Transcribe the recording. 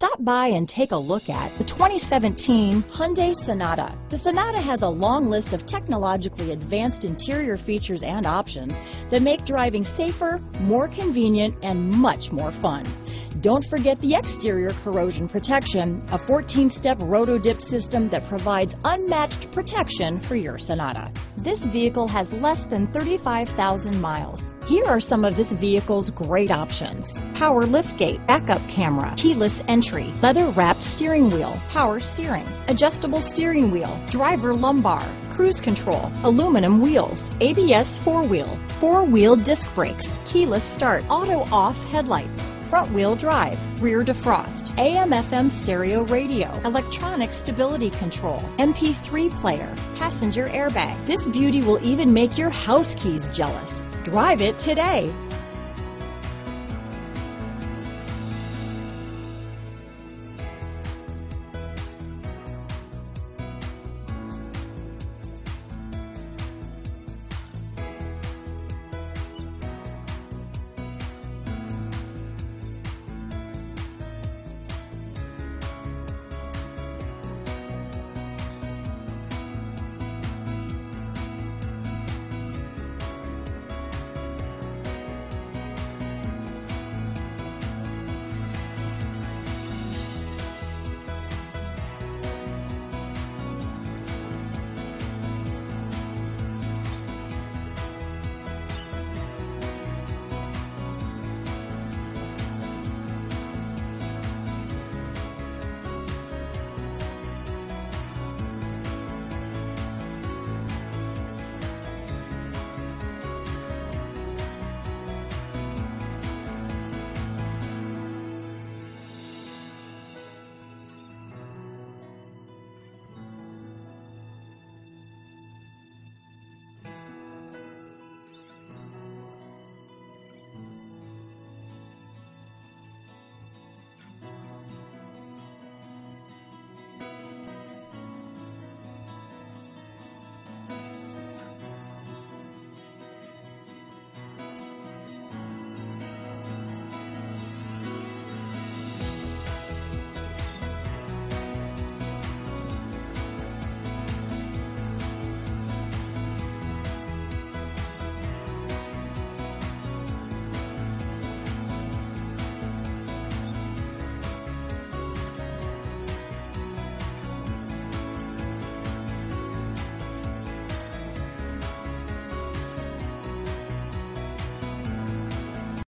Stop by and take a look at the 2017 Hyundai Sonata. The Sonata has a long list of technologically advanced interior features and options that make driving safer, more convenient, and much more fun. Don't forget the exterior corrosion protection, a 14-step roto-dip system that provides unmatched protection for your Sonata. This vehicle has less than 35,000 miles. Here are some of this vehicle's great options. Power liftgate, backup camera, keyless entry, leather wrapped steering wheel, power steering, adjustable steering wheel, driver lumbar, cruise control, aluminum wheels, ABS four-wheel, four-wheel disc brakes, keyless start, auto off headlights, front wheel drive, rear defrost, AM FM stereo radio, electronic stability control, MP3 player, passenger airbag. This beauty will even make your house keys jealous. Drive it today.